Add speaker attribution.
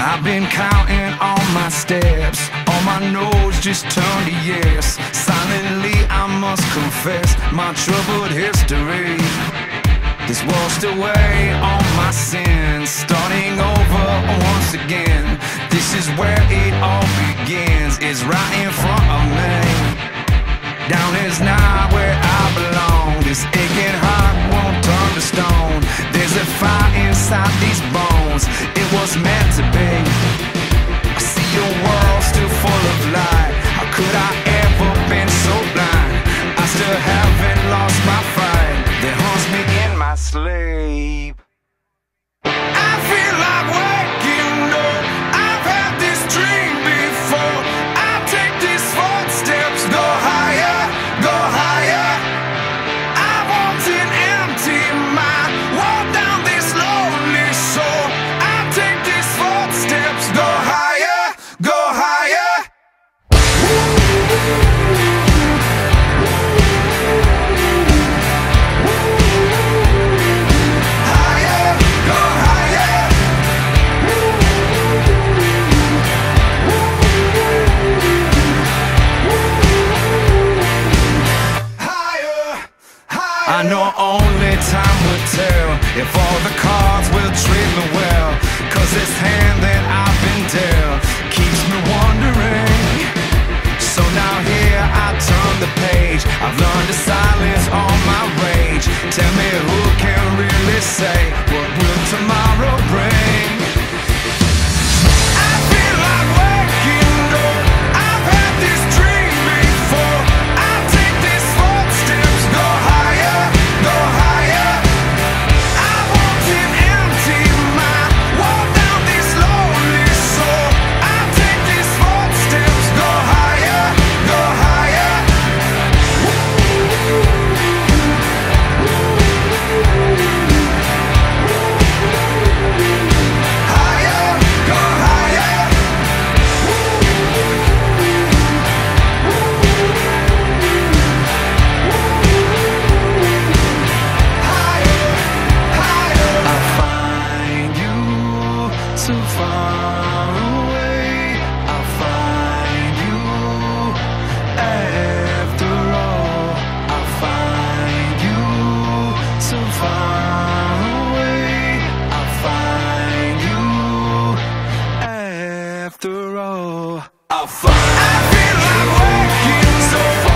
Speaker 1: I've been counting all my steps. On my nose just turned to yes. Silently, I must confess my troubled history. This washed away all my sins, starting over once again. This is where it all begins. It's right in front of me. Down is not where I belong. This aching heart won't turn to stone. There's a fire inside these bones. I know only time will tell if all the cards will treat me well. so far away I'll find you. After all I'll find you. So far away I'll find you. After all I'll find I feel like waking so far